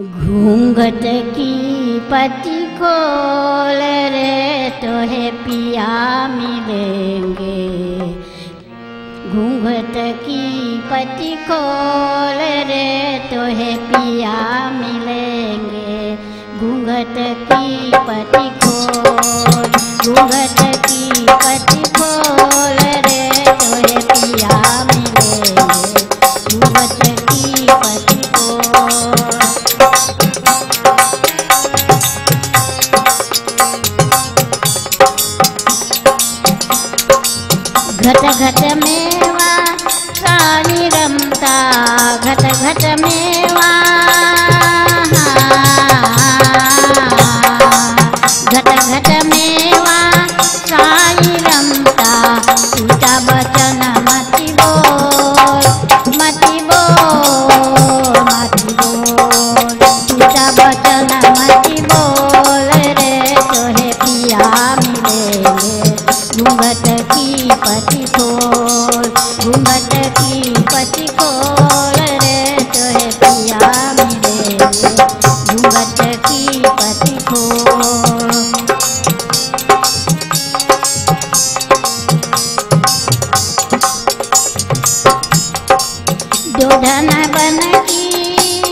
घूंघट की पति खोल रे तो है पिया मिलेंगे। घूंघट की पति खोल रे तो है पिया मिलेंगे। घूंघट की पति खोल, घूंघट की घट घट मेवा रानी रमता घट घट मेवा। घट घट मेवा साई रमता सीता बचन मति बोल मति बोल मति बोल। सीता बचन पिया दोधन बन की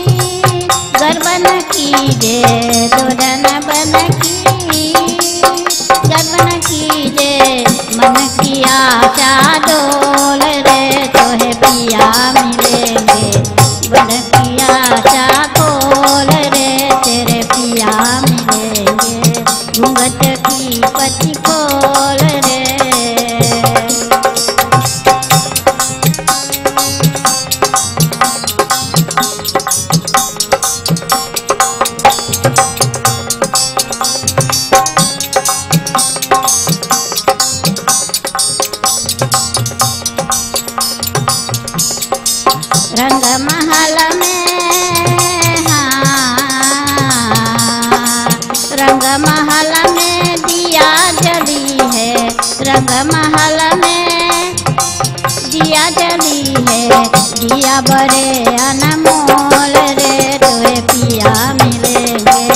गर्वन बन की गर्वन मन की आशा डोल रे, तोहे पिया मिलेंगे रे, तेरे पिया मिलेंगे, घूंघट की पति खोल रंग महल में हाँ, रंग महल में दिया जली है रंग महल में दिया जली है दिया बड़े अनमोल रे तोहे पिया मिलेंगे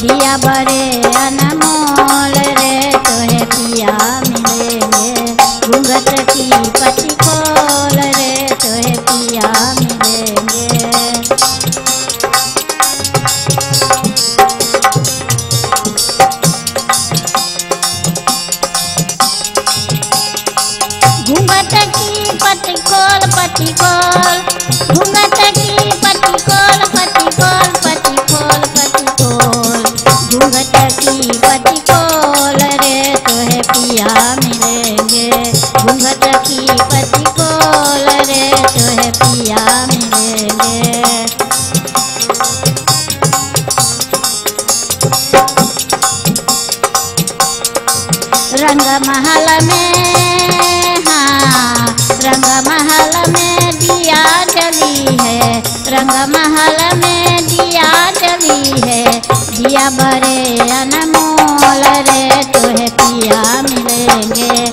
दिया बड़े अनमोल घूंघट की पति खोल घूंघट की की पति रे तोहे पिया मिलेंगे। घूंघट की रे तोहे पिया मिलेंगे। रंग महल में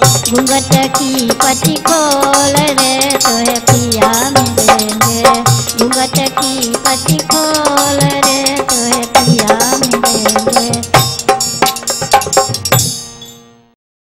इ पठि खोल रे तुहे पिया मे गे की पठि खोल रे तुहे पिया मे गे